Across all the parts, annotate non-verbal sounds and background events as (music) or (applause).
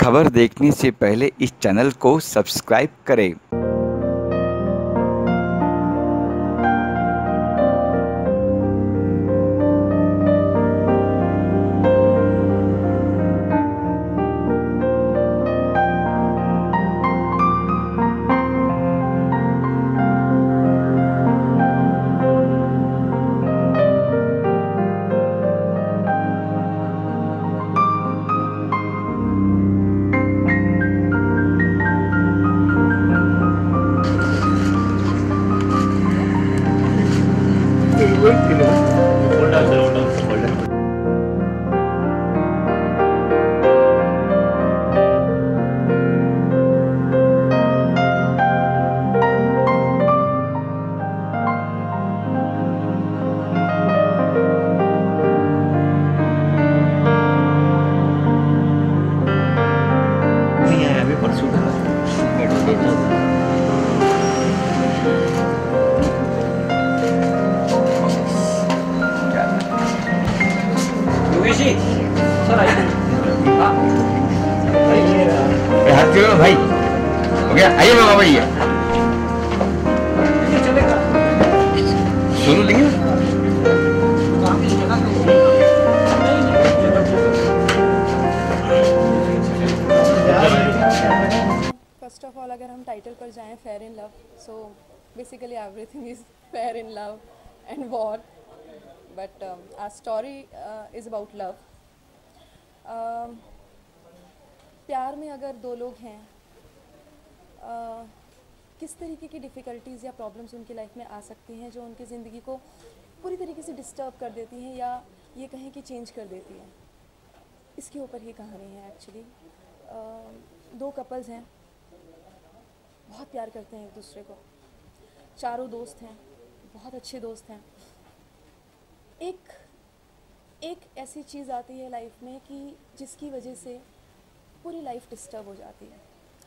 खबर देखने से पहले इस चैनल को सब्सक्राइब करें। हाथ जोड़ो भाई, हो गया? आइए बाबा भैया शुरू लेंगे? फ़र्स्ट ऑफ़ ऑल अगर हम टाइटल पर जाएँ fair in love so basically everything is fair in love and war but our story is about love प्यार में अगर दो लोग हैं किस तरीके की डिफ़िकल्टीज़ या प्रॉब्लम्स उनकी लाइफ में आ सकती हैं जो उनकी ज़िंदगी को पूरी तरीके से डिस्टर्ब कर देती हैं या ये कहें कि चेंज कर देती हैं? इसके ऊपर ही कहानी है एक्चुअली दो कपल्स हैं। बहुत प्यार करते हैं एक दूसरे को। चारों दोस्त हैं। बहुत अच्छे दोस्त हैं। एक एक ऐसी चीज़ आती है लाइफ में कि जिसकी वजह से पूरी लाइफ डिस्टर्ब हो जाती है।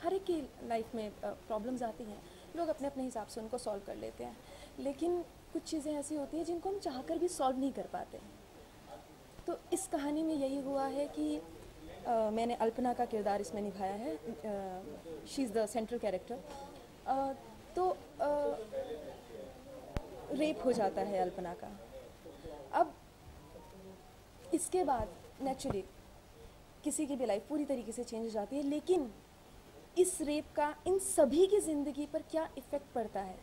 हर एक की लाइफ में प्रॉब्लम्स आती हैं। लोग अपने अपने हिसाब से उनको सॉल्व कर लेते हैं। लेकिन कुछ चीज़ें ऐसी होती हैं जिनको हम चाहकर भी सॉल्व नहीं कर पाते तो इस कहानी में यही हुआ है कि अ, मैंने अल्पना का किरदार इसमें निभाया है। She is the central character तो रेप हो जाता है अल्पना का। अब इसके बाद नेचुरली किसी की भी लाइफ पूरी तरीके से चेंज हो जाती है, लेकिन इस रेप का, इन सभी की ज़िंदगी पर क्या इफ़ेक्ट पड़ता है?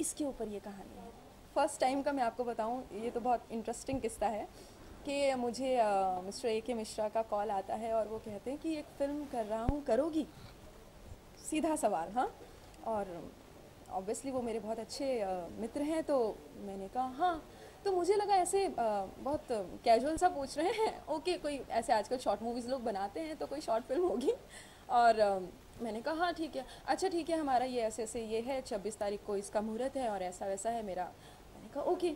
इसके ऊपर ये कहानी है। फ़र्स्ट टाइम का मैं आपको बताऊँ, ये तो बहुत इंटरेस्टिंग किस्सा है कि मुझे मिस्टर ए के मिश्रा का कॉल आता है और वो कहते हैं कि एक फ़िल्म कर रहा हूँ, करोगी? सीधा सवाल हाँ? और ऑब्वियसली वो मेरे बहुत अच्छे मित्र हैं तो मैंने कहा हाँ। तो मुझे लगा ऐसे बहुत कैजुअल सा पूछ रहे हैं ओके कोई ऐसे आजकल शॉर्ट मूवीज़ लोग बनाते हैं तो कोई शॉर्ट फ़िल्म होगी? और मैंने कहा हाँ ठीक है। अच्छा ठीक है हमारा ये ऐसे ऐसे ये है छब्बीस तारीख को इसका मुहूर्त है और ऐसा वैसा है मेरा। मैंने कहा ओके।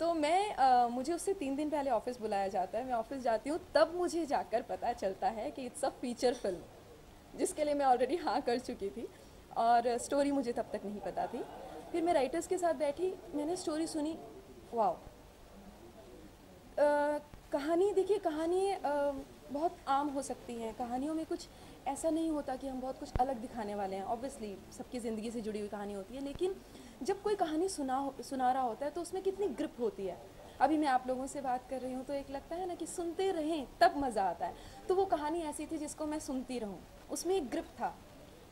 तो मैं अ, मुझे उससे तीन दिन पहले ऑफ़िस बुलाया जाता है। मैं ऑफ़िस जाती हूँ तब मुझे जाकर पता चलता है कि इट्स अ फीचर फ़िल्म जिसके लिए मैं ऑलरेडी हाँ कर चुकी थी और स्टोरी मुझे तब तक नहीं पता थी। फिर मैं राइटर्स के साथ बैठी मैंने स्टोरी सुनी वाओ कहानी, देखिए कहानी बहुत आम हो सकती हैं। कहानियों में कुछ ऐसा नहीं होता कि हम बहुत कुछ अलग दिखाने वाले हैं। ऑब्वियसली सबकी ज़िंदगी से जुड़ी हुई कहानी होती है, लेकिन जब कोई कहानी सुना सुना रहा होता है तो उसमें कितनी ग्रिप होती है। अभी मैं आप लोगों से बात कर रही हूँ तो एक लगता है ना कि सुनते रहें, तब मज़ा आता है। तो वो कहानी ऐसी थी जिसको मैं सुनती रहूँ। उसमें एक ग्रिप था।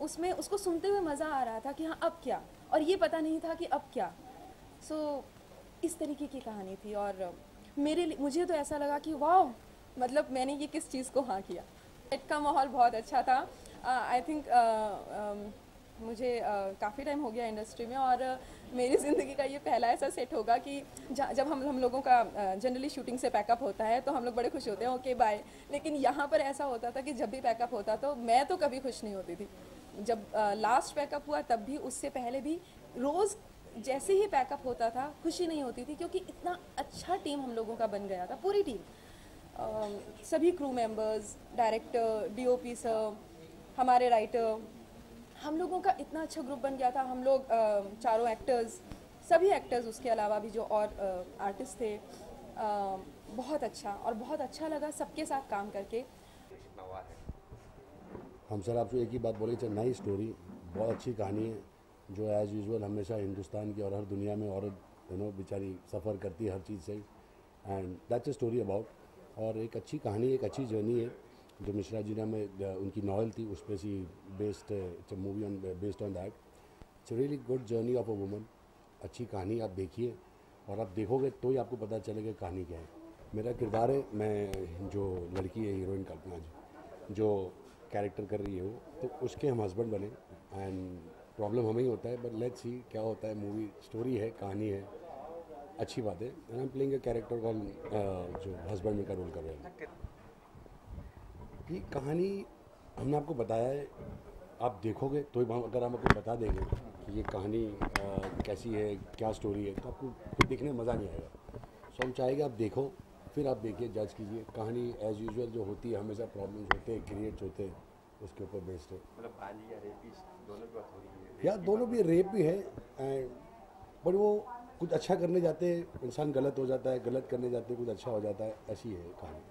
उसमें, उसको सुनते हुए मज़ा आ रहा था कि हाँ अब क्या? और ये पता नहीं था कि अब क्या? सो इस तरीके की कहानी थी और मेरे लिए मुझे तो ऐसा लगा कि वाह मतलब मैंने ये किस चीज़ को हाँ किया। सेट का माहौल बहुत अच्छा था। आई थिंक मुझे uh, काफ़ी टाइम हो गया इंडस्ट्री में और uh, मेरी ज़िंदगी का ये पहला ऐसा सेट होगा कि जब हम हम लोगों का जनरली शूटिंग से पैकअप होता है तो हम लोग बड़े खुश होते हैं ओके बाय लेकिन यहाँ पर ऐसा होता था कि जब भी पैकअप होता तो मैं तो कभी खुश नहीं होती थी। जब लास्ट पैकअप हुआ तब भी उससे पहले भी रोज़ जैसे ही पैकअप होता था खुशी नहीं होती थी क्योंकि इतना अच्छा टीम हम लोगों का बन गया था पूरी टीम सभी crew members director DOP sir हमारे राइटर हम लोगों का इतना अच्छा ग्रुप बन गया था। हम लोग चारों एक्टर्स सभी एक्टर्स उसके अलावा भी जो और आर्टिस्ट थे बहुत अच्छा और बहुत अच्छा लगा सबके साथ काम करके। हम सर आपसे एक ही बात बोले नई स्टोरी बहुत अच्छी कहानी है। जो एज़ यूजल हमेशा हिंदुस्तान की और हर दुनिया में औरत यू नो बेचारी सफ़र करती है हर चीज़ से। And that's a story about और एक अच्छी कहानी, एक अच्छी जर्नी है, जो मिश्रा जी ने हमें उनकी नॉवल थी, उस पर सी based it's movie on based on that it's really good journey of a woman अच्छी कहानी आप देखिए, और आप देखोगे तो ही आपको पता चलेगा कहानी क्या है। मेरा किरदार है, मैं जो लड़की है हीरोइन कल्पना जी, जो कैरेक्टर कर रही है वो तो उसके हम हस्बैंड बने। एंड प्रॉब्लम हमें ही होता है बट लेट्स सी क्या होता है मूवी स्टोरी है कहानी है। अच्छी बात है। And I am playing a character call जो हस्बैंड का रोल कर रहे हैं। ये कहानी हमने आपको बताया है आप देखोगे तो ही अगर हम आपको बता देंगे कि ये कहानी आ, कैसी है क्या स्टोरी है तो आपको देखने में मज़ा नहीं आएगा। सो हम चाहेंगे आप देखो फिर आप देखिए जज कीजिए। कहानी एज़ यूजल जो होती है हमेशा प्रॉब्लम्स होते हैं क्रिएट्स होते हैं। उसके ऊपर बेस्ड है। मतलब या दोनों की बात हो रही है। या दोनों भी रेप भी है एंड पर वो कुछ अच्छा करने जाते हैं इंसान गलत हो जाता है गलत करने जाते हैं कुछ अच्छा हो जाता है ऐसी है कहानी।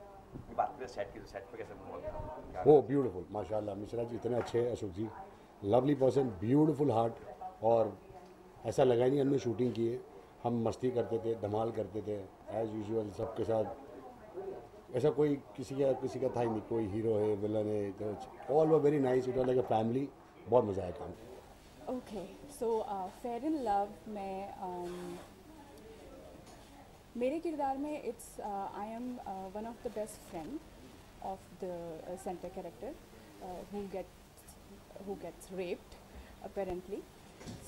तो सेट पे कैसे वो ब्यूटीफुल माशाल्लाह मिश्रा जी इतने अच्छे हैं Ashok ji. Lovely person beautiful heart और ऐसा लगा नहीं हमने शूटिंग की है। हम मस्ती करते थे धमाल करते थे एज़ यूजल सबके साथ ऐसा कोई किसी का किसी का था ही नहीं कोई हीरो है विलन है all were very nice it like a family बहुत मज़ा आया काम okay so fair in love में um, मेरे किरदार में it's I am one of the best friend of the centre character who get who gets raped apparently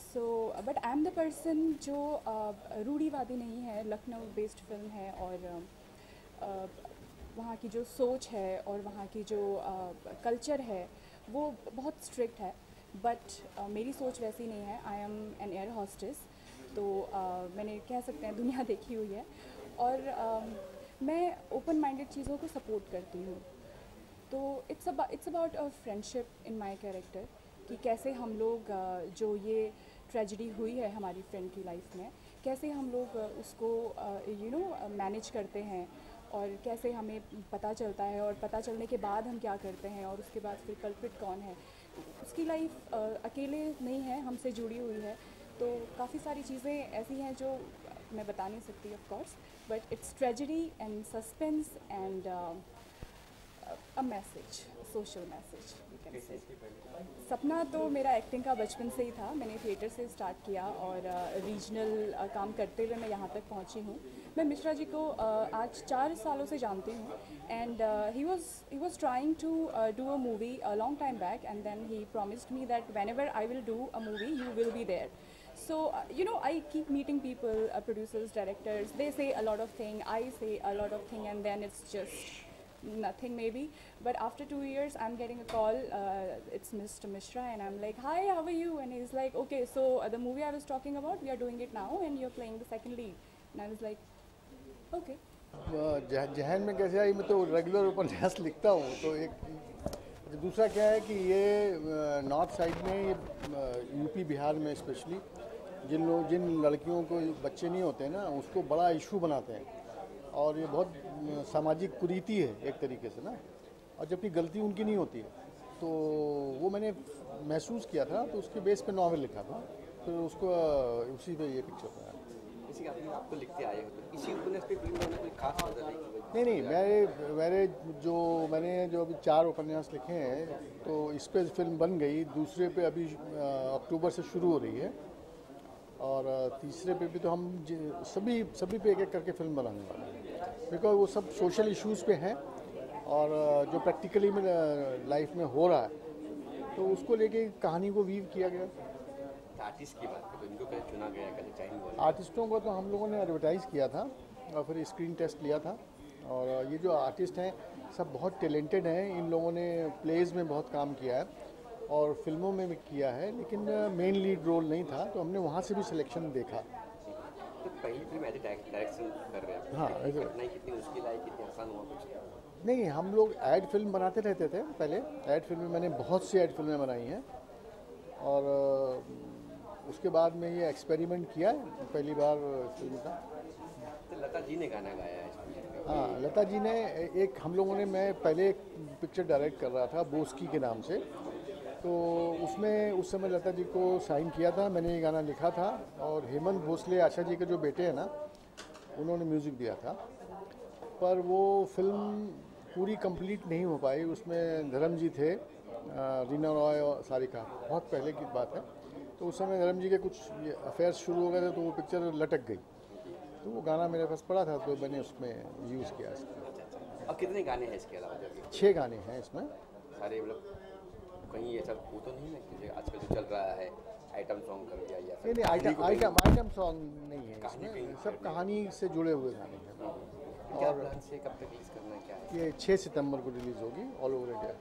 so but I am the person जो uh, रूढ़ीवादी नहीं है Lucknow based film है और uh, वहाँ की जो सोच है और वहाँ की जो कल्चर है, वो बहुत स्ट्रिक्ट है। बट मेरी सोच वैसी नहीं है। I am an air hostess तो मैंने कह सकते हैं दुनिया (laughs) देखी हुई है। और मैं ओपन माइंडेड चीज़ों को सपोर्ट करती हूँ। तो it's it's about a friendship in my character कि कैसे हम लोग जो ये ट्रेजिडी हुई है हमारी फ्रेंड की लाइफ में, कैसे हम लोग उसको यू नो मैनेज करते हैं। और कैसे हमें पता चलता है और पता चलने के बाद हम क्या करते हैं और उसके बाद फिर कल्पिट कौन है। उसकी लाइफ अकेले नहीं है, हमसे जुड़ी हुई है। तो काफ़ी सारी चीज़ें ऐसी हैं जो मैं बता नहीं सकती of course but it's tragedy and suspense and a message social message सपना तो मेरा एक्टिंग का बचपन से ही था। मैंने थिएटर से स्टार्ट किया और रीजनल uh, uh, काम करते हुए मैं यहाँ तक पहुँची हूँ। मैं मिश्रा जी को uh, आज चार सालों से जानती हूँ। And he was he was trying to do a movie a long time back and then he promised me that whenever I will do a movie you will be there so uh, you know i keep meeting people uh, producers directors. They say a lot of thing i say a lot of thing and then it's just nothing maybe but after two years i'm getting a call uh, it's mr mishra and i'm like hi how are you and he's like okay so uh, the movie i was talking about we are doing it now and you're playing the second lead and i was like okay जहन में कैसे आई मैं तो regular उपन्यास लिखता हूँ तो एक दूसरा क्या है कि ये नॉर्थ साइड में ये यूपी बिहार में स्पेशली जिन लोग जिन लड़कियों को बच्चे नहीं होते ना उसको बड़ा इशू बनाते हैं और ये बहुत सामाजिक कुरीति है एक तरीके से ना। और जबकि गलती उनकी नहीं होती है तो वो मैंने महसूस किया था तो उसके बेस पे नावल लिखा था फिर तो उसको उसी पे ये पिक्चर बनाया। इसी तो लिखते आए हो तो इसी उपन्यास पे फ़िल्म में कोई खास नहीं नहीं मेरे मेरे जो मैंने जो अभी चार उपन्यास लिखे हैं तो इस पर फ़िल्म बन गई दूसरे पे अभी अक्टूबर से शुरू हो रही है। और तीसरे पे भी तो हम सभी सभी पे एक एक करके फ़िल्म बनाने वाले हैं। बिकॉज़ वो सब सोशल इश्यूज़ पे हैं और जो प्रैक्टिकली में लाइफ में हो रहा है तो उसको लेके कहानी को वीव किया गया। आर्टिस्ट की बात तो इनको चुना गया आर्टिस्टों को तो हम लोगों ने एडवर्टाइज़ किया था और फिर स्क्रीन टेस्ट लिया था। और ये जो आर्टिस्ट हैं सब बहुत टैलेंटेड हैं। इन लोगों ने प्लेज में बहुत काम किया है। और फ़िल्मों में भी किया है लेकिन मेन लीड रोल नहीं था तो हमने वहाँ से भी सिलेक्शन देखा। तो पहली फ़िल्म डायरेक्शन कर रहे हैं हाँ कितनी मुश्किल आई कितनी आसान हुआ कुछ? नहीं हम लोग एड फ़िल्म बनाते रहते थे पहले। एड फ़िल्में मैंने बहुत सी एड फ़िल्में बनाई हैं। और उसके बाद में ये एक्सपेरिमेंट किया है पहली बार फ़िल्म का। तो लता जी ने गाना गाया है हाँ लता जी ने एक हम लोगों ने मैं पहले एक पिक्चर डायरेक्ट कर रहा था बोस्की के नाम से। तो उसमें उस समय लता जी को साइन किया था मैंने ये गाना लिखा था और हेमंत भोसले आशा जी के जो बेटे हैं ना उन्होंने म्यूज़िक दिया था। पर वो फ़िल्म पूरी कंप्लीट नहीं हो पाई। उसमें धर्म जी थे रीना रॉय और सारिका। बहुत पहले की बात है। तो उस समय धर्म जी के कुछ अफेयर्स शुरू हो गए थे तो वो पिक्चर लटक गई। तो वो गाना मेरे पास पड़ा था तो मैंने उसमें यूज़ किया। इसको और कितने गाने हैं इसके अलावा? छः गाने हैं इसमें। सारे मतलब कहीं ऐसा वो तो नहीं है कि जैसे आजकल जो चल रहा है आइटम सॉन्ग कर दिया या नहीं नहीं आइटम आइटम आइटम सॉन्ग नहीं है कहानी कहीं सब कहानी से जुड़े हुए गाने हैं। क्या और प्लान से कब तक रिलीज़ करना है क्या है? ये 6 सितंबर को रिलीज़ होगी ऑल ओवर इंडिया